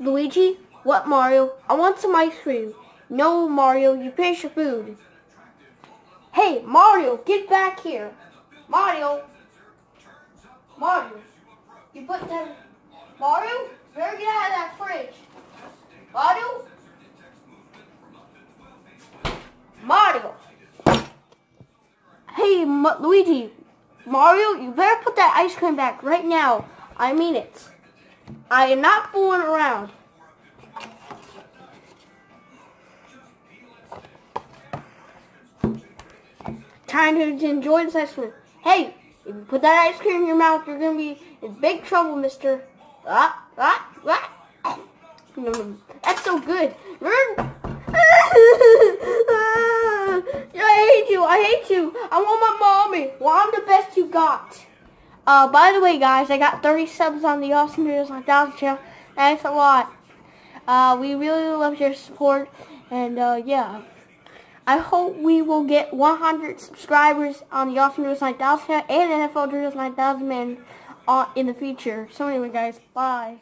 Luigi? What, Mario? I want some ice cream. No, Mario, you finish your food. Hey, Mario, get back here. Mario. Mario. You put that... Mario? Better get out of that fridge. Mario? Mario. Hey, Luigi. Mario, you better put that ice cream back right now. I mean it. I am not fooling around. Trying to enjoy this ice cream. Hey, if you put that ice cream in your mouth, you're going to be in big trouble, mister. Ah, ah, ah. That's so good. I hate you. I hate you. I want my mommy. Well, I'm the best you got. Uh, by the way, guys, I got 30 subs on the Awesome on Thousand channel. Thanks a lot. Uh, we really love your support, and uh, yeah. I hope we will get 100 subscribers on the Awesome Doritos 9000 and NFL Drills 9000 man uh, in the future. So anyway, guys, bye.